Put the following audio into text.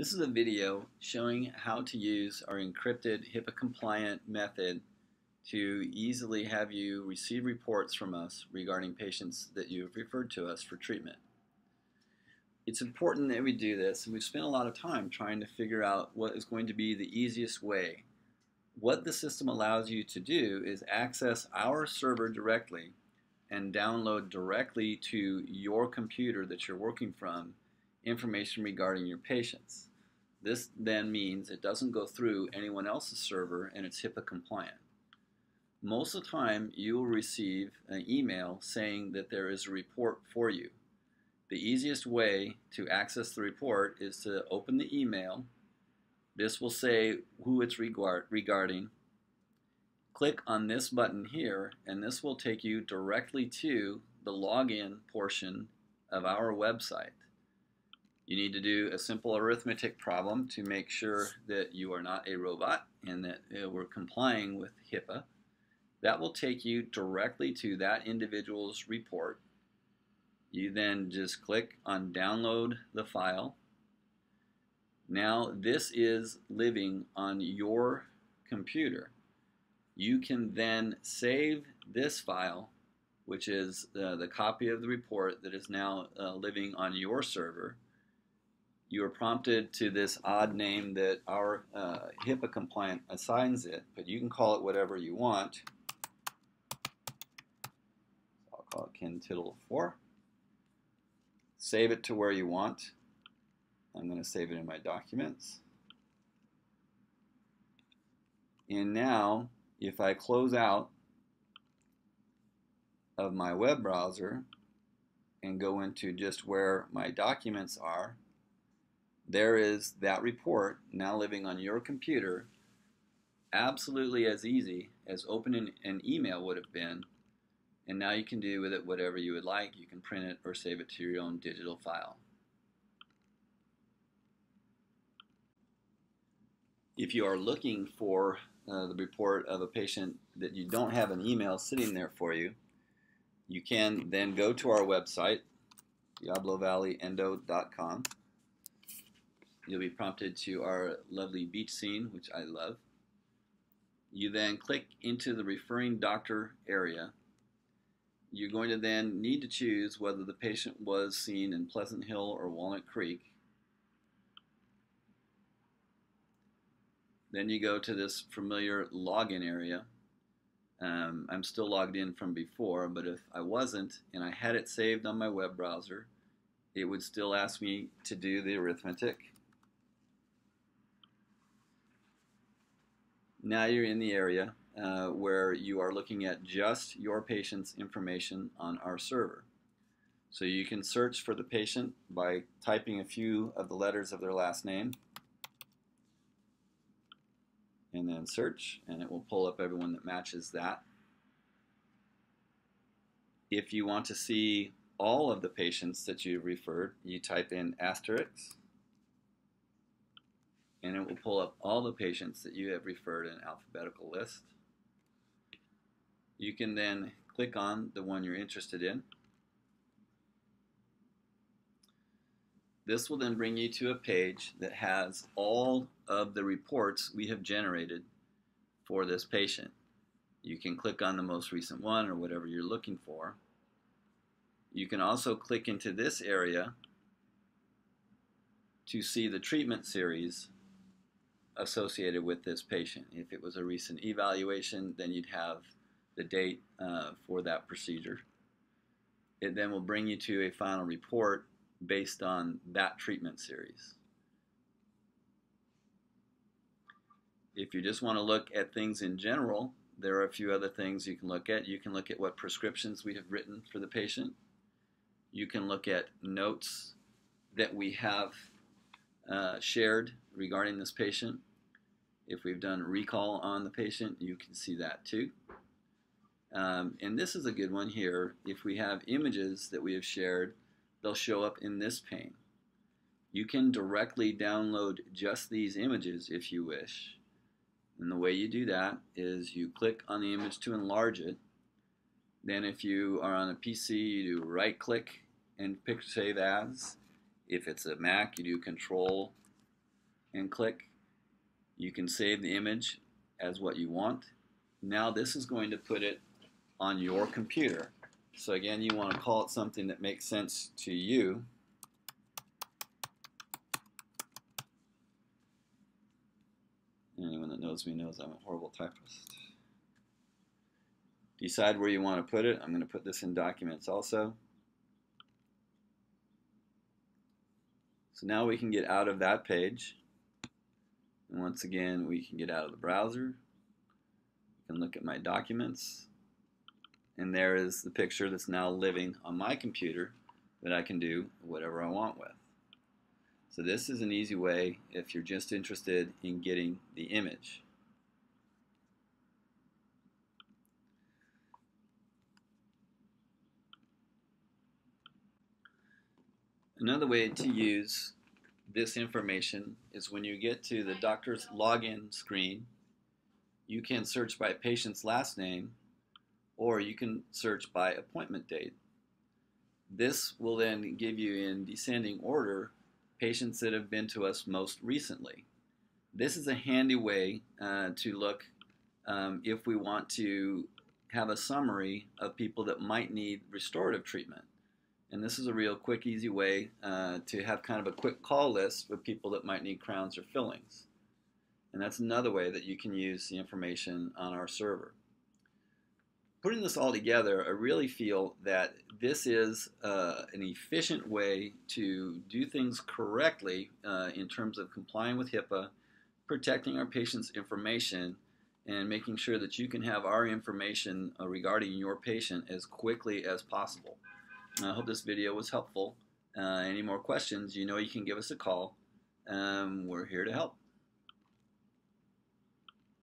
This is a video showing how to use our encrypted HIPAA compliant method to easily have you receive reports from us regarding patients that you've referred to us for treatment. It's important that we do this and we've spent a lot of time trying to figure out what is going to be the easiest way. What the system allows you to do is access our server directly and download directly to your computer that you're working from information regarding your patients. This then means it doesn't go through anyone else's server and it's HIPAA compliant. Most of the time you will receive an email saying that there is a report for you. The easiest way to access the report is to open the email. This will say who it's regard regarding. Click on this button here and this will take you directly to the login portion of our website. You need to do a simple arithmetic problem to make sure that you are not a robot and that we're complying with HIPAA. That will take you directly to that individual's report. You then just click on download the file. Now this is living on your computer. You can then save this file, which is uh, the copy of the report that is now uh, living on your server you are prompted to this odd name that our uh, HIPAA compliant assigns it, but you can call it whatever you want. I'll call it Ken Tittle 4. Save it to where you want. I'm going to save it in my documents. And now, if I close out of my web browser and go into just where my documents are, there is that report now living on your computer absolutely as easy as opening an email would have been and now you can do with it whatever you would like. You can print it or save it to your own digital file. If you are looking for uh, the report of a patient that you don't have an email sitting there for you you can then go to our website diablovalleyendo.com You'll be prompted to our lovely beach scene, which I love. You then click into the referring doctor area. You're going to then need to choose whether the patient was seen in Pleasant Hill or Walnut Creek. Then you go to this familiar login area. Um, I'm still logged in from before, but if I wasn't and I had it saved on my web browser, it would still ask me to do the arithmetic. Now you're in the area uh, where you are looking at just your patient's information on our server. So you can search for the patient by typing a few of the letters of their last name and then search and it will pull up everyone that matches that. If you want to see all of the patients that you've referred, you type in asterisk it will pull up all the patients that you have referred in alphabetical list. You can then click on the one you're interested in. This will then bring you to a page that has all of the reports we have generated for this patient. You can click on the most recent one or whatever you're looking for. You can also click into this area to see the treatment series associated with this patient. If it was a recent evaluation, then you'd have the date uh, for that procedure. It then will bring you to a final report based on that treatment series. If you just want to look at things in general, there are a few other things you can look at. You can look at what prescriptions we have written for the patient. You can look at notes that we have uh, shared regarding this patient. If we've done recall on the patient, you can see that too. Um, and this is a good one here. If we have images that we have shared, they'll show up in this pane. You can directly download just these images if you wish. And the way you do that is you click on the image to enlarge it. Then if you are on a PC, you do right click and pick save as. If it's a Mac, you do control and click. You can save the image as what you want. Now this is going to put it on your computer. So again, you want to call it something that makes sense to you. Anyone that knows me knows I'm a horrible typist. Decide where you want to put it. I'm going to put this in documents also. So now we can get out of that page. And once again, we can get out of the browser. Can look at my documents. And there is the picture that's now living on my computer that I can do whatever I want with. So this is an easy way if you're just interested in getting the image. Another way to use this information is when you get to the doctor's login screen, you can search by patient's last name or you can search by appointment date. This will then give you in descending order patients that have been to us most recently. This is a handy way uh, to look um, if we want to have a summary of people that might need restorative treatment. And this is a real quick, easy way uh, to have kind of a quick call list with people that might need crowns or fillings. And that's another way that you can use the information on our server. Putting this all together, I really feel that this is uh, an efficient way to do things correctly uh, in terms of complying with HIPAA, protecting our patient's information, and making sure that you can have our information uh, regarding your patient as quickly as possible. I hope this video was helpful. Uh, any more questions, you know you can give us a call. Um, we're here to help.